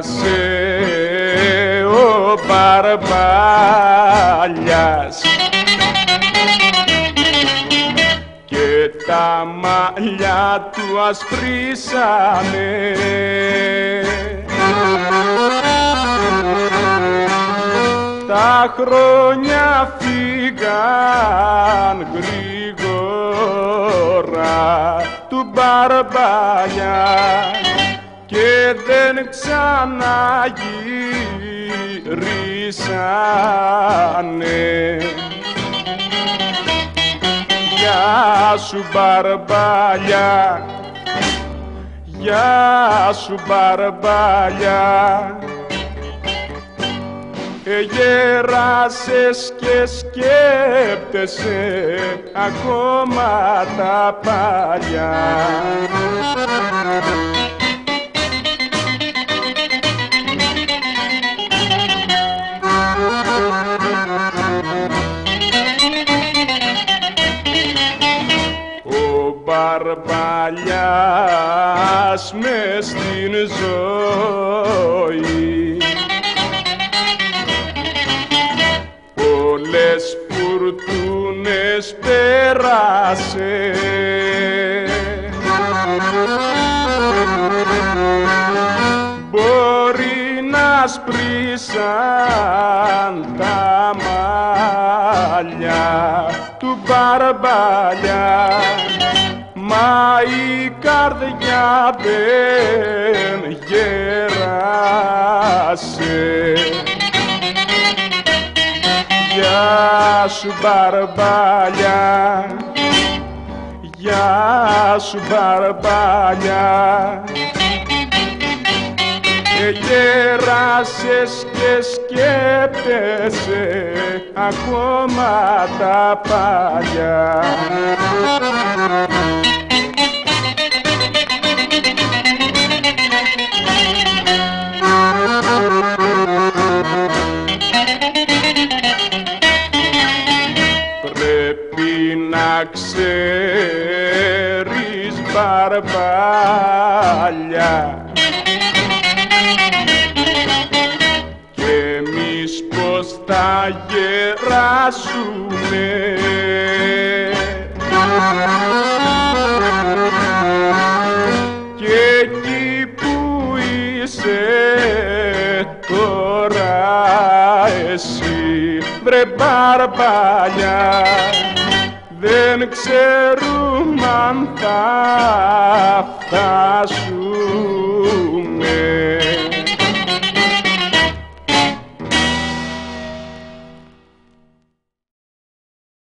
σε ο Μπαρμπάλιας και τα μαλλιά του ασπρίσανε. Τα χρόνια φύγαν γρήγορα του Μπαρμπάλια και δεν ξαναγυρίσανε. Γεια σου μπαρμπαλιά, γεια σου μπαρμπαλιά, Εγέρασες και σκέπτεσαι ακόμα τα παλιά. Ο Μπαρμπαλιάς μες στην ζωή. Πολλές φουρτούνες πέρασε. Μπορεί να σπρίσαν τα μαλλιά του μπαρμπαλιά Μα η καρδιά δεν γέρασε. Γεια σου μπαρμπάλια. Γεια σου μπαρμπάλια. Εγέρασες και σκέπτεσαι ακόμα τα παλιά Πρέπει να ξέρεις μπαρμπάλια. Κι εμείς πως θα γεράσουμε και εκεί που είσαι τώρα εσύ βρε μπαρμπαλιά δεν ξέρουμε αν θα φτάσουμε